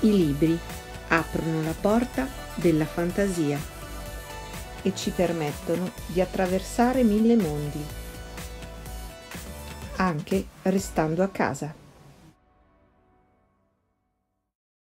I libri aprono la porta della fantasia e ci permettono di attraversare mille mondi, anche restando a casa.